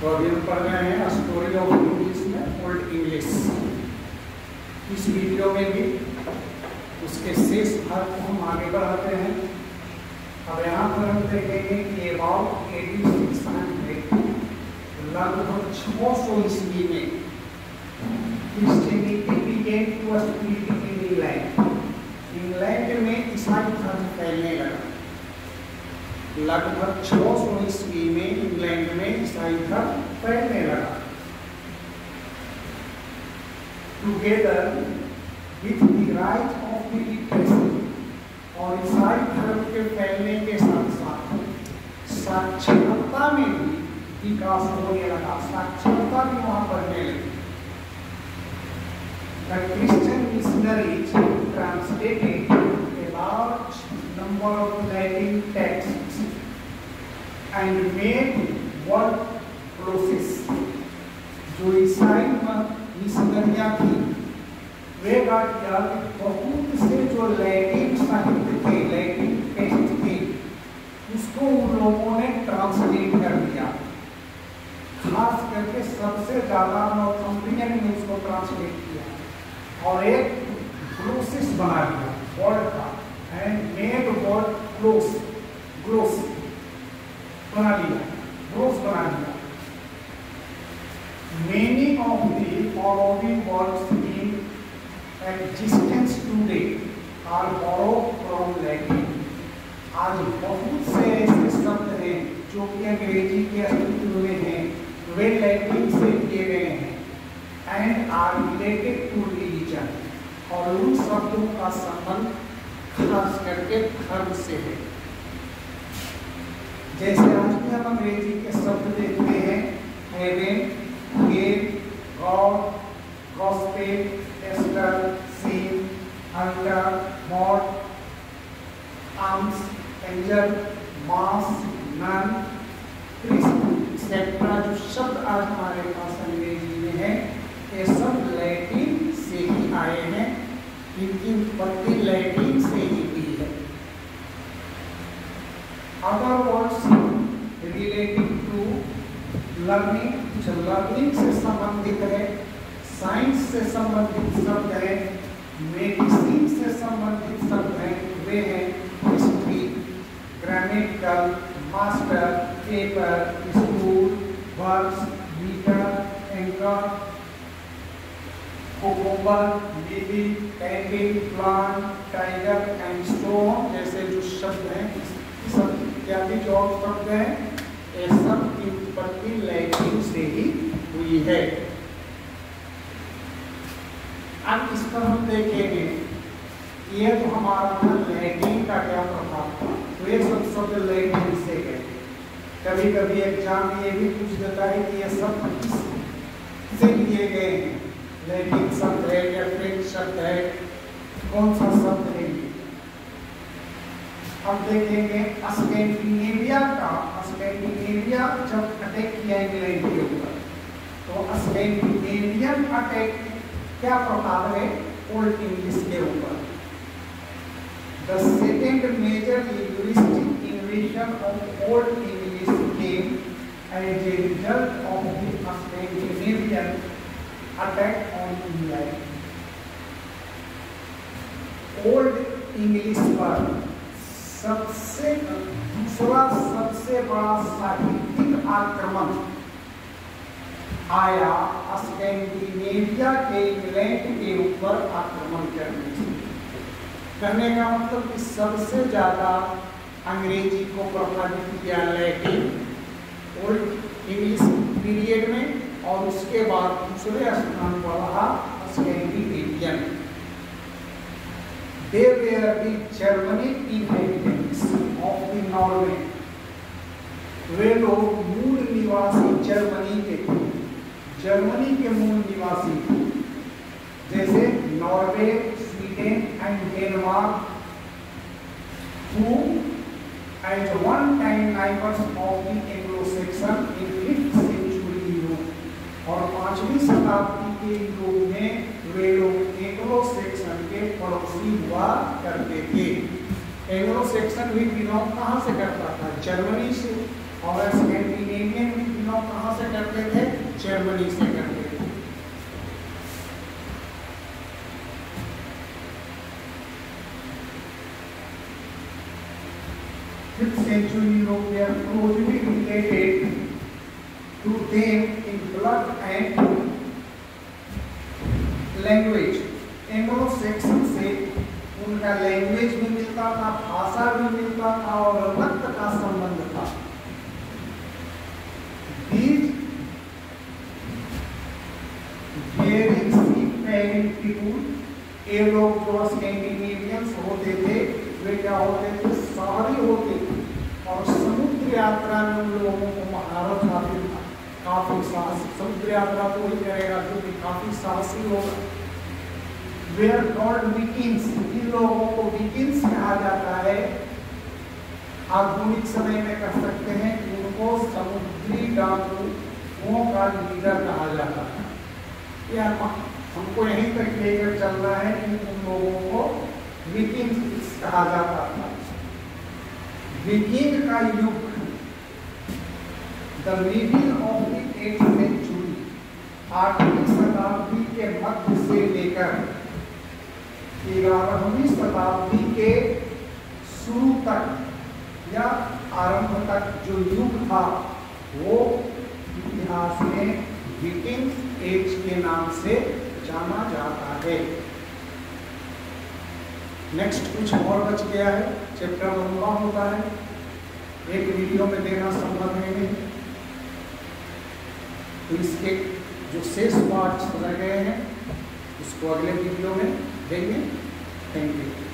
तो अभी हम पढ़ रहे हैं स्टोरी ऑफ़ इंग्लिश में ओल्ड इंग्लिश इस वीडियो में भी उसके शेष भाग को हम आगे बढ़ाते हैं। अब यहाँ पर हम देखेंगे अबाउट एटी सिक्स हंड्रेड लगभग छः सौ ईस्वी में Christianity began to split in England England में ईसाई धर्म फैलने लगा लगभग 600 ईस्वी में इंग्लैंड में ईसाई धर्म फैलने लगा together with the right of the literacy और ईसाई धर्म के फैलने के साथ साथ साक्षरता में भी विकास होने लगा। साक्षरता भी वहाँ बढ़ने लगी। The Christian missionaries translated a large number of Latin and made word process. जो ईसाई मिशनरियाँ थी वे बहुत से जो लैटिन साहित्य थे लैटिन टेक्स्ट थे उसको उन लोगों ने ट्रांसलेट कर दिया खास करके सबसे ज़्यादा नॉर्थम्बियन ने उसको ट्रांसलेट किया और एक प्रोसेस बना दिया वर्ड का एंड मेड वर्ड ग्लोस बना दिया ग्लोस बना दिया। Many of the following words in existence today are borrowed from Latin आज बहुत से ऐसे शब्द हैं जो कि अंग्रेज़ी के अस्तित्व में हैं। वे लैटिन से किए गए हैं and are related to religion और उन शब्दों का संबंध खास करके धर्म से है। जैसे आज भी हम अंग्रेज़ी के शब्द देखते हैं heaven gate god gospel Easter seen under mod arms angel mass nun etcetera जो शब्द आज हमारे पास अंग्रेज़ी में है, ये सब लैटिन से ही आए हैं। इनकी उत्पत्ति लैटिन से ही हुई है। अदर वर्ड्स लर्निंग जो लर्निंग से संबंधित है, साइंस से संबंधित शब्द है, मेडिसिन से संबंधित शब्द है, वे हैं history grammatical master, paper, school works metre, anchor cucumber lily candle plant, tiger, and stone जैसे जो शब्द हैं सब इत्यादि जो शब्द हैं सब की से ही हुई है। अब इस पर हम देखेंगे ये तो हमारा लैटिन का क्या प्रभाव तो ये सब शब्द लैटिन से गए कभी कभी एग्ज़ाम ये भी पूछ देता है कि ये सबसे लिए गए हैं? लैटिन शब्द है या फ्रेंच शब्द है? कौन सा शब्द है अब देखेंगे स्कैंडिनेविया जब अटैक किया इंग्लैंड के ऊपर तो स्कैंडिनेवियन अटैक क्या प्रभाव है ओल्ड इंग्लिश के ऊपर The second major linguistic invasion of Old English came as a result of the Scandinavian attack on England. Old English पर सबसे, दूसरा सबसे बड़ा साहित्यिक आक्रमण आया स्कैंडिनेविया के इंग्लैंड के ऊपर आक्रमण करने से। करने का मतलब कि सबसे ज़्यादा अंग्रेज़ी को प्रभावित किया लैटिन, ओल्ड इंग्लिश पीरियड में, और उसके बाद दूसरे स्थान पर रहा Scandinavian. They were the Germanic inhabitants of the Norway. वे लोग मूल निवासी जर्मनी के थे जर्मनी के मूल निवासी थे जैसे Norway, Sweden and Denmark and one time of the पांचवी शताब्दी के यूरोप में वे लोग एंग्लो सेक्सन के पड़ोसी हुआ करते थे। एंग्लो सेक्शन भी बिलोंग कहाँ से करता था? जर्मनी से। और स्कैंडिनेवियन भी बिलोंग कहाँ से करते थे? जर्मनी से करते थे। Fifth century Europe were closely related to them in blood and language Anglo Saxon से उनका लैंग्वेज भी मिलता था, भाषा भी मिलता था और रक्त का संबंध था। ये लोग जो स्कैंडिनेवियंस होते थे, वे क्या होते थे? शहरी होते थे। और समुद्र यात्रा में उन लोगों को महारत हासिल था। काफ़ी साहसी समुद्र यात्रा तो ही करेगा जो कि काफ़ी साहसी होगा। वेयर गॉड विकिंग्स इन लोगों को विकिंग्स कहा जाता है। आधुनिक समय में कह सकते हैं कि उनको समुद्री डाकुओं का लीडर कहा जाता है। यार हमको यहीं तक लेकर चलना है कि उन लोगों को विकिंग्स कहा जाता था। विकिंग का युग the middle of the eight century आठवीं शताब्दी के मध्य से लेकर ग्यारहवीं शताब्दी के शुरू तक या आरंभ तक जो युग था, वो इतिहास में विकिंग एज के नाम से जाना जाता है। नेक्स्ट कुछ और बच गया है चैप्टर लंबा होता है। एक वीडियो में देना संभव नहीं। है तो इसके जो शेष पार्ट्स रह गए हैं उसको अगले वीडियो में देंगे। Thank you